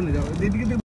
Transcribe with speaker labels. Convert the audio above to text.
Speaker 1: করে যাও এদিকে